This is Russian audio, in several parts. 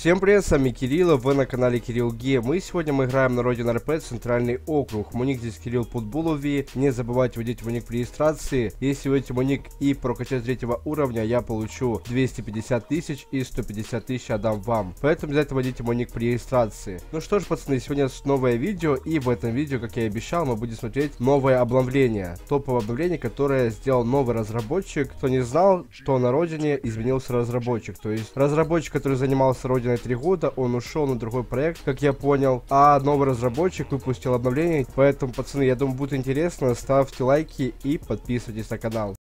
Всем привет, с вами Кирилл, вы на канале Кирилл Ге. Мы сегодня мы играем на Родина РП, Центральный округ. Мой ник здесь Кирилл Путбулови. Не забывайте вводить мой ник при регистрации. Если вводите мой ник и прокачать третьего уровня, я получу 250 тысяч и 150 тысяч отдам вам. Поэтому обязательно вводите мой ник при регистрации. Ну что ж, пацаны, сегодня новое видео. И в этом видео, как я и обещал, мы будем смотреть новое обновление. Топовое обновление, которое сделал новый разработчик. Кто не знал, что на Родине изменился разработчик. То есть разработчик, который занимался Родиной Родиной 3 года, он ушел на другой проект, как я понял, а новый разработчик выпустил обновление, поэтому, пацаны, я думаю, будет интересно, ставьте лайки и подписывайтесь на канал.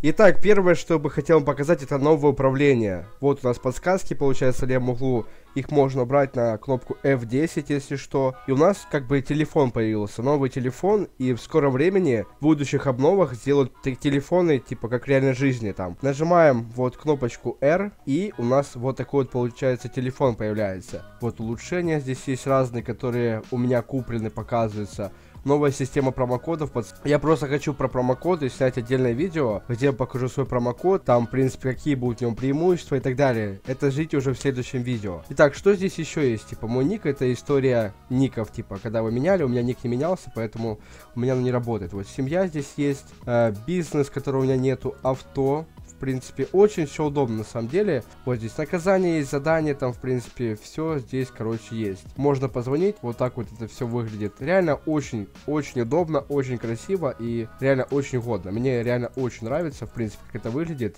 Итак, первое, что бы хотел вам показать, это новое управление. Вот у нас подсказки, получается, в левом углу. Их можно брать на кнопку F10, если что. И у нас как бы телефон появился, новый телефон. И в скором времени, в будущих обновах, сделают телефоны, типа, как в реальной жизни там. Нажимаем вот кнопочку R, и у нас вот такой вот, получается, телефон появляется. Вот улучшения здесь есть разные, которые у меня куплены, показываются новая система промокодов. Я просто хочу про промокоды снять отдельное видео, где я покажу свой промокод, там, в принципе, какие будут в нем преимущества и так далее. Это ждите уже в следующем видео. Итак, что здесь еще есть? Типа, мой ник это история ников, типа, когда вы меняли, у меня ник не менялся, поэтому у меня он не работает. Вот семья здесь есть, э, бизнес, которого у меня нету, авто, в принципе, очень все удобно на самом деле. Вот здесь наказание есть, задание, там, в принципе, все здесь, короче, есть. Можно позвонить, вот так вот это все выглядит. Реально очень, очень удобно, очень красиво и реально очень годно. Мне реально очень нравится, в принципе, как это выглядит.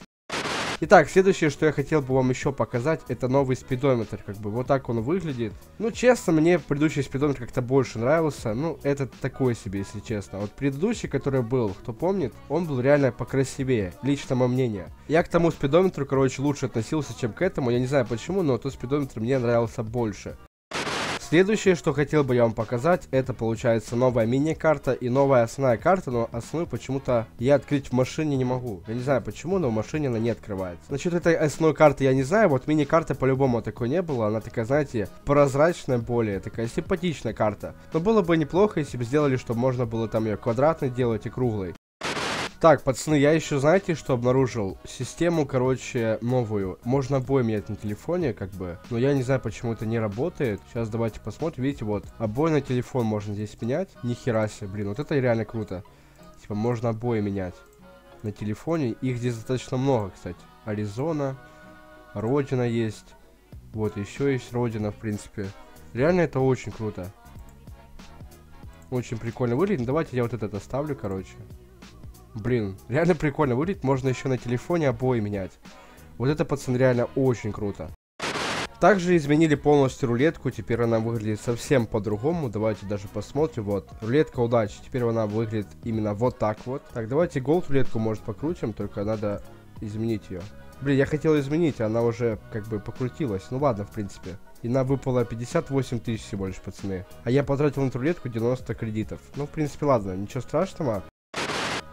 Итак, следующее, что я хотел бы вам еще показать, это новый спидометр, как бы, вот так он выглядит. Ну, честно, мне предыдущий спидометр как-то больше нравился, ну, это такой себе, если честно. Вот предыдущий, который был, кто помнит, он был реально покрасивее, лично мое мнение. Я к тому спидометру, короче, лучше относился, чем к этому, я не знаю почему, но тот спидометр мне нравился больше. Следующее, что хотел бы я вам показать, это получается новая мини-карта и новая основная карта, но основную почему-то я открыть в машине не могу. Я не знаю почему, но в машине она не открывается. Насчет этой основной карты я не знаю, вот мини-карта по-любому такой не было, она такая, знаете, прозрачная более, такая симпатичная карта. Но было бы неплохо, если бы сделали, чтобы можно было там ее квадратной делать и круглой. Так, пацаны, я еще, знаете, что обнаружил? Систему, короче, новую. Можно обои менять на телефоне, как бы. Но я не знаю, почему это не работает. Сейчас давайте посмотрим. Видите, вот. Обои на телефон можно здесь менять. Ни хера себе, блин. Вот это реально круто. Типа, можно обои менять на телефоне. Их здесь достаточно много, кстати. Аризона. Родина есть. Вот, еще есть Родина, в принципе. Реально это очень круто. Очень прикольно выглядит. Давайте я вот это оставлю, короче. Блин, реально прикольно выглядит. Можно еще на телефоне обои менять. Вот это, пацан, реально очень круто. Также изменили полностью рулетку, теперь она выглядит совсем по-другому. Давайте даже посмотрим. Вот, рулетка удачи. Теперь она выглядит именно вот так вот. Так, давайте голд рулетку, может, покрутим, только надо изменить ее. Блин, я хотел изменить, она уже как бы покрутилась. Ну ладно, в принципе. И нам выпало 58 тысяч всего лишь, пацаны. А я потратил на рулетку 90 кредитов. Ну, в принципе, ладно, ничего страшного.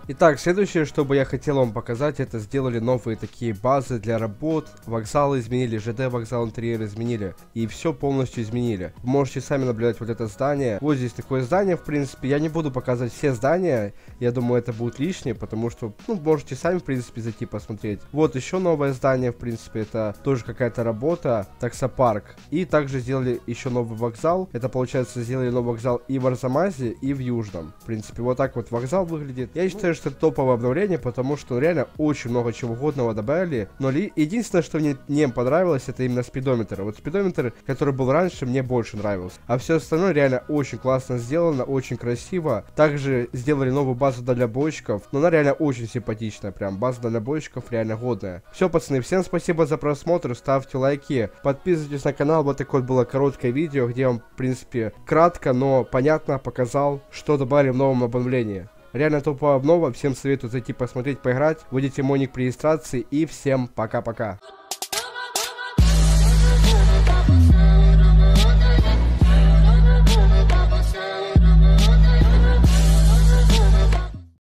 Итак, следующее, что бы я хотел вам показать, это сделали новые такие базы для работ, вокзалы изменили, ЖД вокзал интерьер изменили, и все полностью изменили. Можете сами наблюдать вот это здание. Вот здесь такое здание, в принципе, я не буду показывать все здания, я думаю, это будет лишнее, потому что, ну, можете сами, в принципе, зайти посмотреть. Вот еще новое здание, в принципе, это тоже какая-то работа, таксопарк. И также сделали еще новый вокзал, это, получается, сделали новый вокзал и в Арзамасе, и в Южном. В принципе, вот так вот вокзал выглядит. Я считаю, считаю, что это топовое обновление, потому что реально очень много чего годного добавили. Но ли... единственное, что мне не понравилось, это именно спидометр. Вот спидометр, который был раньше, мне больше нравился. А все остальное реально очень классно сделано, очень красиво. Также сделали новую базу для дальнобойщиков. Но она реально очень симпатичная. Прям база для дальнобойщиков реально годная. Все, пацаны, всем спасибо за просмотр. Ставьте лайки. Подписывайтесь на канал. Вот такое было короткое видео, где я вам, в принципе, кратко, но понятно показал, что добавили в новом обновлении. Реально топовая обнова, всем советую зайти посмотреть, поиграть. Вводите моник при регистрации и всем пока-пока.